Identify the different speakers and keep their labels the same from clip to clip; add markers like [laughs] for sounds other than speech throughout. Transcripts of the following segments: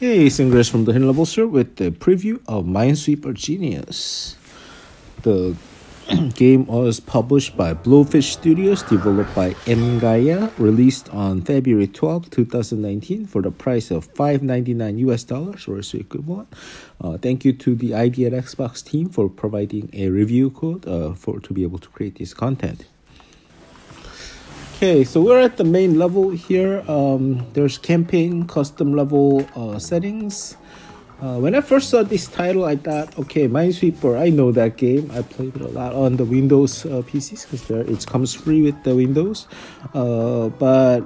Speaker 1: Hey, Sangriaz from the Hidden Level Sir with the preview of Minesweeper Genius. The [clears throat] game was published by Bluefish Studios, developed by Mgaia, released on February 12, 2019 for the price of 5.99 US dollars or its equivalent. Uh, thank you to the ID at Xbox team for providing a review code uh, for to be able to create this content. Okay, so we're at the main level here. Um, there's campaign custom level uh, settings. Uh, when I first saw this title, I thought, okay, Minesweeper, I know that game. I played it a lot on the Windows uh, PCs because it comes free with the Windows. Uh, but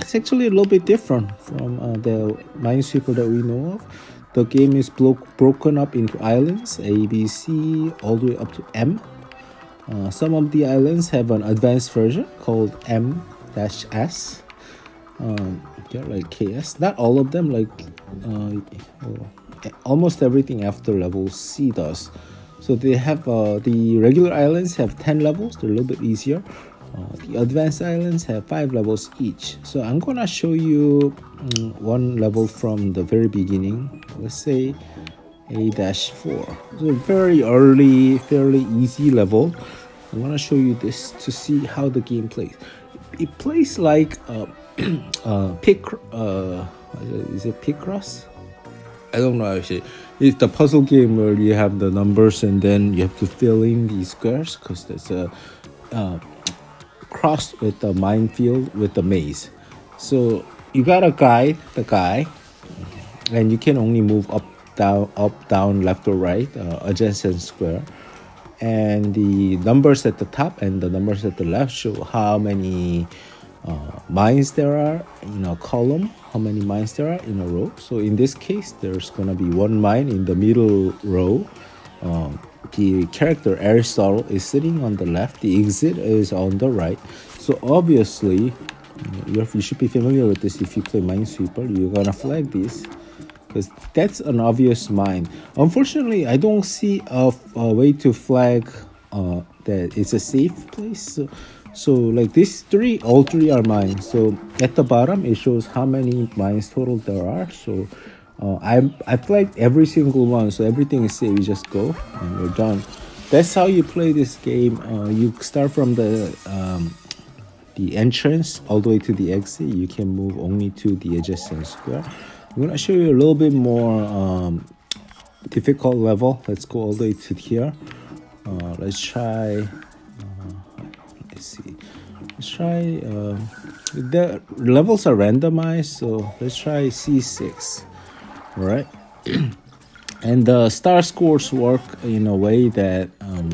Speaker 1: it's actually a little bit different from uh, the Minesweeper that we know of. The game is blo- broken up into islands, A, B, C, all the way up to M. Uh, some of the islands have an advanced version called M-S. Um, yeah, like KS. Not all of them, like uh, almost everything after level C does. So they have uh, the regular islands have 10 levels, they're a little bit easier. Uh, the advanced islands have 5 levels each. So I'm gonna show you um, one level from the very beginning. Let's say a-4 so very early fairly easy level. I want to show you this to see how the game plays. It plays like uh [clears throat] uh pick uh is it picross i don't know actually. It's the puzzle game where you have the numbers and then you have to fill in these squares because there's a uh, cross with the minefield with the maze. So you gotta guide the guy and you can only move up down, up, down, left or right, uh, adjacent square. And the numbers at the top and the numbers at the left show how many uh, mines there are in a column, how many mines there are in a row. So in this case, there's gonna be one mine in the middle row. Um, the character Aristotle is sitting on the left, the exit is on the right. So obviously, you should be familiar with this if you play Minesweeper. You're gonna flag this because that's an obvious mine. Unfortunately, I don't see a, a way to flag uh, that it's a safe place. So, so like these three, all three are mines. So at the bottom, it shows how many mines total there are. So uh, I I flagged every single one, so everything is safe. You just go and you're done. That's how you play this game. Uh, you start from the um, the entrance all the way to the exit. You can move only to the adjacent square. I'm gonna show you a little bit more um, difficult level. Let's go all the way to here. Uh, let's try. Uh, let's see. Let's try. Uh, the levels are randomized, so let's try C6. All right. [clears throat] and the star scores work in a way that um,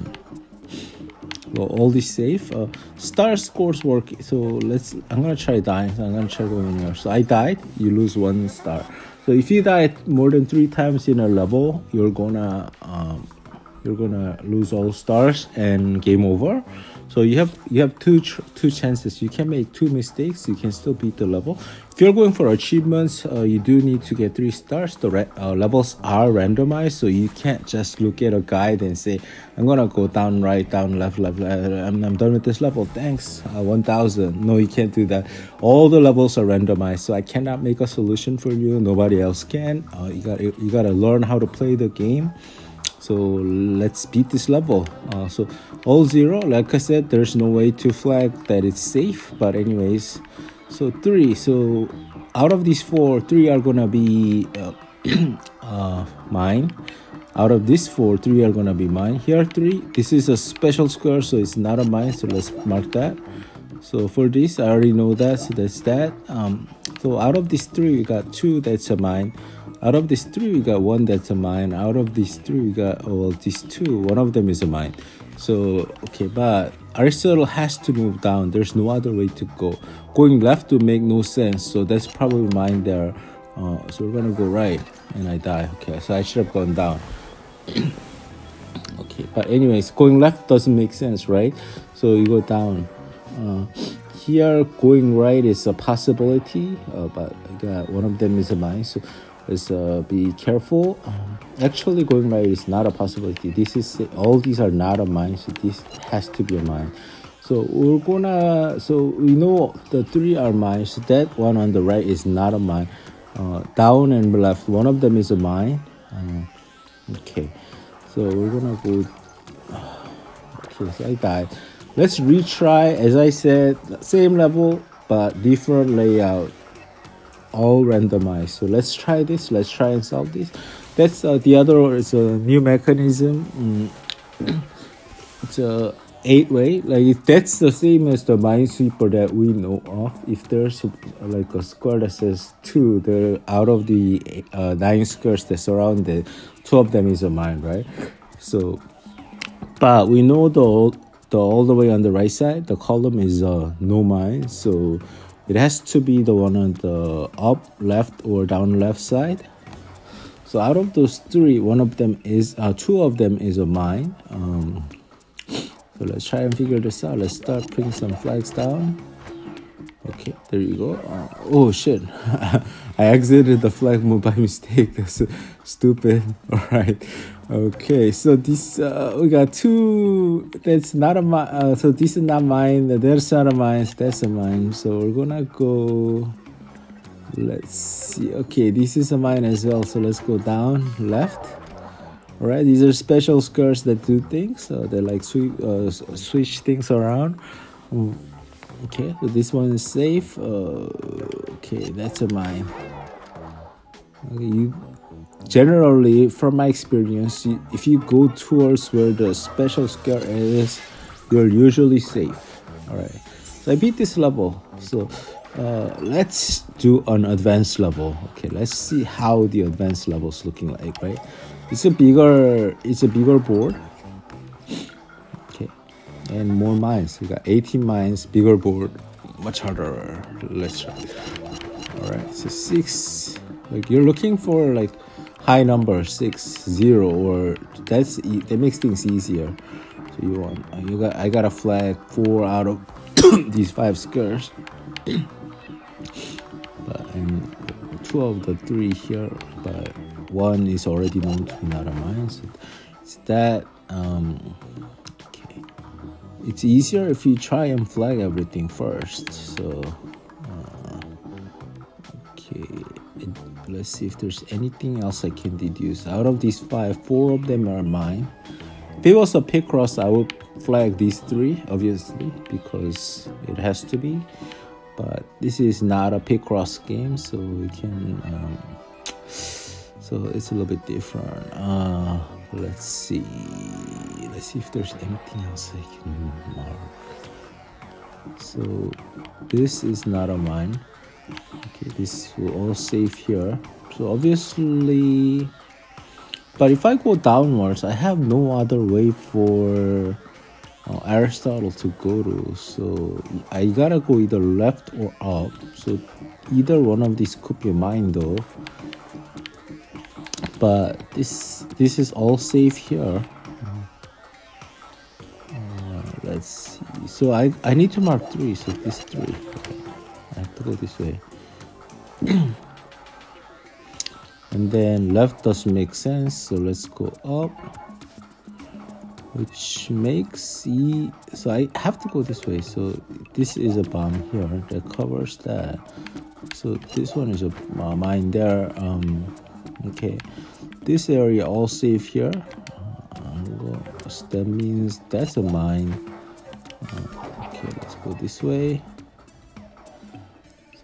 Speaker 1: well all this safe. Uh, star scores work. So let's i'm gonna try dying. So i'm gonna try going here. So i died. You lose one star. So if you die more than three times in a level you're gonna um, you're gonna lose all stars and game over so you have you have two two chances. You can make two mistakes. You can still beat the level. If you're going for achievements uh, you do need to get three stars. The uh, levels are randomized so you can't just look at a guide and say i'm gonna go down right down left left, I'm, I'm done with this level. Thanks uh, 1000 no you can't do that. All the levels are randomized so i cannot make a solution for you. Nobody else can. Uh, you got you gotta learn how to play the game so let's beat this level. Uh, so all zero like i said there's no way to flag that it's safe but anyways. So three so out of these four three are gonna be uh, [clears throat] uh, mine. Out of these four three are gonna be mine. Here three. This is a special square so it's not a mine so let's mark that. So for this i already know that so that's that. Um, so out of these three we got two that's a mine out of these three we got one that's a mine. Out of these three we got oh well these two one of them is a mine. So okay but aristotle has to move down. There's no other way to go. Going left would make no sense. So that's probably mine there. Uh, so we're gonna go right and i die. Okay so i should have gone down. [clears throat] Okay but anyways going left doesn't make sense right? So you go down. Uh, here going right is a possibility uh, but one of them is a mine so is uh, be careful. Um, actually, going right is not a possibility. This is all these are not a mine, so this has to be a mine. So we're gonna. So we know the three are mine. So that one on the right is not a mine. Uh, down and left, one of them is a mine. Uh, okay. So we're gonna go. Okay, so I died. Let's retry. As I said, same level but different layout. All randomized. So let's try this. Let's try and solve this. That's uh, the other is a new mechanism. Mm. [coughs] it's a eight way like that's the same as the minesweeper that we know of if there's like a square that says two the out of the uh, nine squares that surround it two of them is a mine right so but we know the the all the way on the right side the column is uh, no mine so it has to be the one on the up left or down left side so out of those three one of them is uh, two of them is a mine um, so let's try and figure this out. Let's start putting some flags down. Okay, there you go. Uh, oh shit. [laughs] I exited the flag move [laughs] by mistake. That's stupid. [laughs] All right. Okay, so this uh, we got two. That's not a mine. Uh, so this is not mine. There's not a mine. That's a mine. So we're gonna go. Let's see. Okay, this is a mine as well. So let's go down left. All right, these are special skirts that do things. So they like uh, switch things around. Okay, so this one is safe. Uh, okay, that's a mine. Okay, you generally, from my experience, if you go towards where the special skirt is, you're usually safe. All right, so I beat this level. So uh, let's do an advanced level. Okay, let's see how the advanced level is looking like. Right it's a bigger it's a bigger board okay and more mines we got 18 mines bigger board much harder let's try all right so six like you're looking for like high number six zero or that's that makes things easier so you want you got i got a flag four out of [coughs] these five squares [coughs] but and two of the three here but one is already known to not a mine. So it's that um, okay. It's easier if you try and flag everything first. So let's see if there's anything else I can deduce. Out of these five, four of them are mine. If it was a Picross, I would flag these three, obviously, because it has to be. But this is not a Picross game, so we can. Um, so it's a little bit different uh, let's see let's see if there's anything else I can mark so this is not a mine okay this will all save here. So obviously but if I go downwards I have no other way for uh, Aristotle to go to. So I gotta go either left or up. So either one of these could be mine though. But this this is all safe here. Uh, let's see. So I, I need to mark three. So this three to go this way. [clears throat] And then left doesn't make sense so let's go up which makes e so I have to go this way. So this is a bomb here that covers that. So this one is a mine there um okay. This area all safe here. Uh, that means that's a mine. Uh, okay let's go this way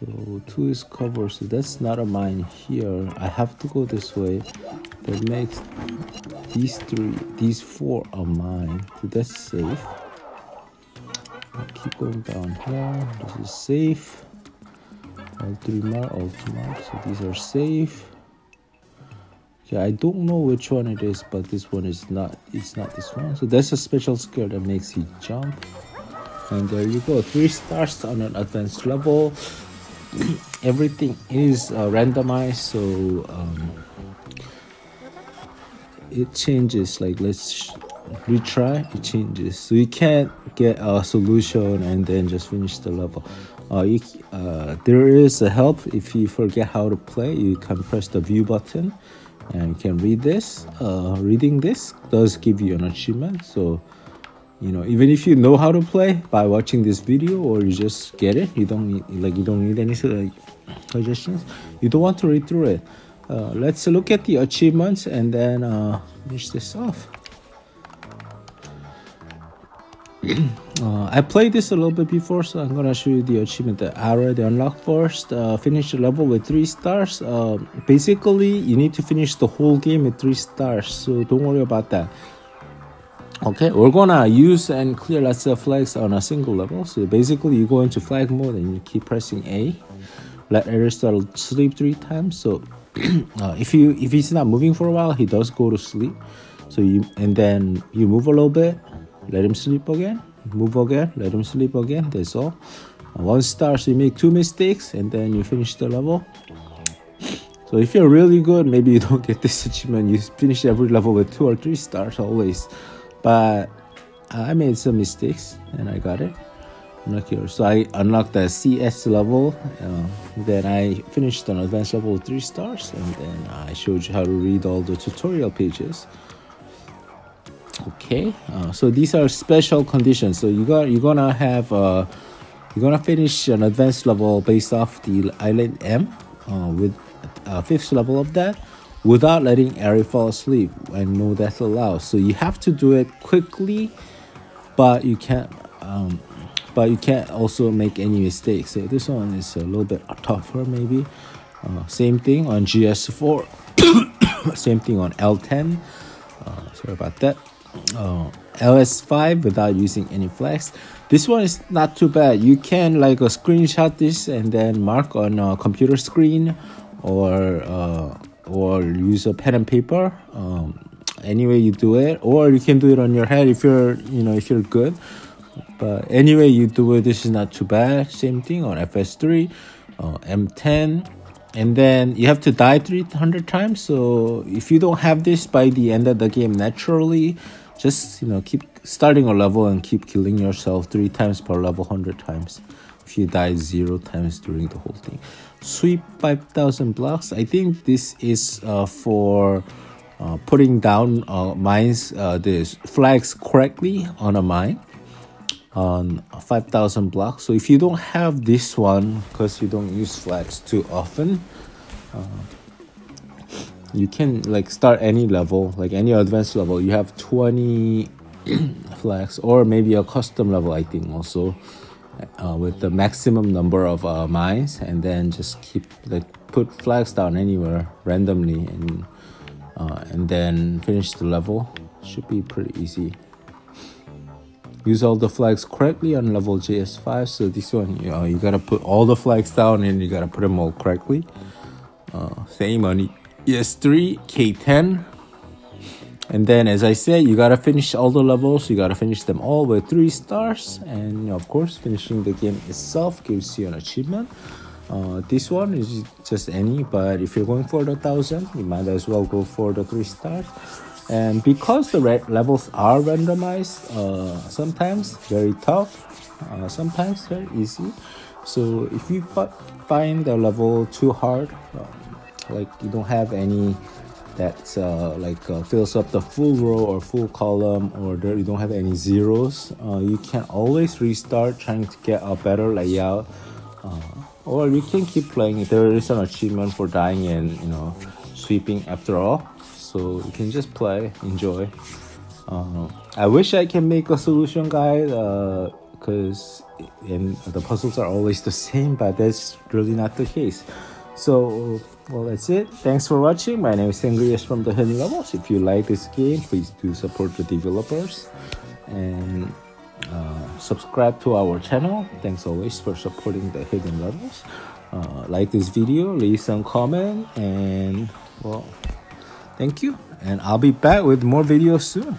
Speaker 1: so two is covered so that's not a mine here. I have to go this way. That makes these three these four are mine. So that's safe. I'll keep going down here. This is safe. All three more all two more so these are safe. Yeah i don't know which one it is but this one is not it's not this one. So that's a special skill that makes you jump. And there you go three stars on an advanced level [clears throat] everything is uh, randomized so um, it changes like let's retry it changes. So you can't get a solution and then just finish the level. Uh, you, uh, there is a help. If you forget how to play you can press the view button and you can read this. Uh, reading this does give you an achievement so you know even if you know how to play by watching this video or you just get it you don't need like you don't need any suggestions you don't want to read through it uh, let's look at the achievements and then uh, finish this off [clears throat] uh, I played this a little bit before, so I'm gonna show you the achievement that I already unlocked first. Uh, finish the level with three stars. Uh, basically, you need to finish the whole game with three stars, so don't worry about that. Okay, we're gonna use and clear lots of flags on a single level. So basically, you go into flag mode and you keep pressing A. Let Aristotle sleep three times. So [clears throat] uh, if you if he's not moving for a while, he does go to sleep. So you and then you move a little bit let him sleep again move again let him sleep again that's all one star so you make two mistakes and then you finish the level so if you're really good maybe you don't get this achievement you finish every level with two or three stars always but i made some mistakes and i got it. Not here so i unlocked the cs level uh, then i finished an advanced level with three stars and then i showed you how to read all the tutorial pages. Okay uh, so these are special conditions. So you got you're gonna have uh, you're gonna finish an advanced level based off the island m uh, with a fifth level of that without letting Ari fall asleep and no death allowed. So you have to do it quickly but you can't um, but you can't also make any mistakes. So this one is a little bit tougher maybe. Uh, same thing on gs4 [coughs] same thing on l10 uh, sorry about that. Uh, LS5 without using any flags. This one is not too bad. You can like a uh, screenshot this and then mark on a computer screen or uh, or use a pen and paper. Um, anyway you do it or you can do it on your head if you're you know if you're good. But anyway you do it this is not too bad. Same thing on fs3 uh, m10 and then you have to die 300 times. So if you don't have this by the end of the game naturally just you know keep starting a level and keep killing yourself three times per level 100 times if you die zero times during the whole thing. Sweep 5000 blocks. I think this is uh, for uh, putting down uh, mines uh, the flags correctly on a mine on 5000 blocks. So if you don't have this one because you don't use flags too often uh, you can like start any level like any advanced level. You have 20 [clears throat] flags or maybe a custom level i think also uh, with the maximum number of uh, mines and then just keep like put flags down anywhere randomly and uh, and then finish the level. Should be pretty easy. Use all the flags correctly on level js5 so this one you know you gotta put all the flags down and you gotta put them all correctly. Uh, same on ES3, K10. And then, as I said, you gotta finish all the levels. You gotta finish them all with three stars. And of course, finishing the game itself gives you an achievement. Uh, this one is just any, but if you're going for the thousand, you might as well go for the three stars. And because the levels are randomized, uh, sometimes very tough, uh, sometimes very easy. So if you find the level too hard, um, like you don't have any that uh, like uh, fills up the full row or full column or there, you don't have any zeros uh, you can always restart trying to get a better layout uh, or you can keep playing there is an achievement for dying and you know sweeping after all. So you can just play enjoy. Uh, i wish i can make a solution guide because uh, the puzzles are always the [laughs] same but that's really not the case so well that's it. Thanks for watching. My name is Sangriaz from the hidden levels if you like this game please do support the developers. And uh, subscribe to our channel. Thanks always for supporting the hidden levels uh, like this video leave some comment and well thank you. And i'll be back with more videos soon